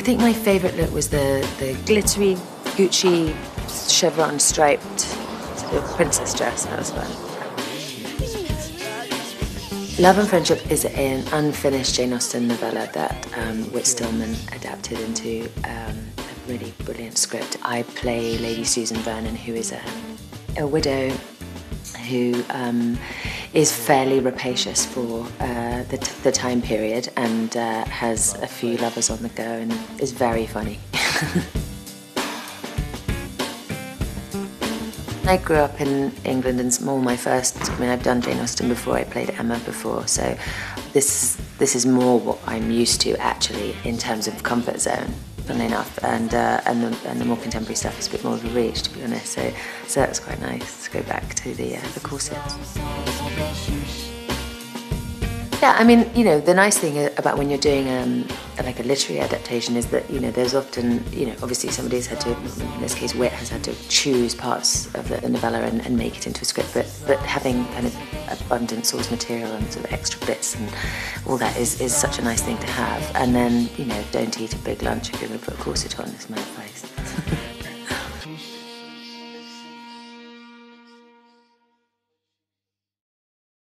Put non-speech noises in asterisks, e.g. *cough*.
think my favourite look was the, the glittery Gucci chevron striped princess dress. That was fun. Love and Friendship is an unfinished Jane Austen novella that um, Whit Stillman adapted into um, a really brilliant script. I play Lady Susan Vernon, who is a, a widow who um, is fairly rapacious for uh, the, the, time period and uh, has a few lovers on the go and is very funny. *laughs* I grew up in England and more my first, I mean I've done Jane Austen before, I played Emma before, so this, this is more what I'm used to actually in terms of comfort zone, funnily enough, and, uh, and, the, and the more contemporary stuff is a bit more of a reach to be honest, so, so that's quite nice to go back to the, uh, the corsets. Yeah, I mean, you know, the nice thing about when you're doing um, like a literary adaptation is that, you know, there's often, you know, obviously somebody's had to, in this case, Whit has had to choose parts of the, novella and, and, make it into a script, but, but having kind of abundant source material and sort of extra bits and all that is, is such a nice thing to have. And then, you know, don't eat a big lunch if you're going to put a corset on, is my advice. *laughs*